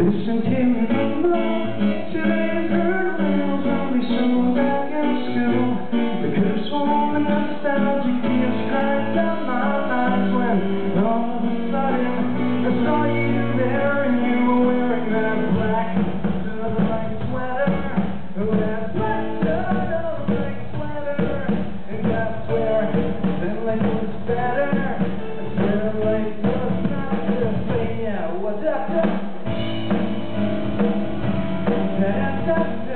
Listen here, remember Today's girls only show back in school The curse won't nostalgic feels just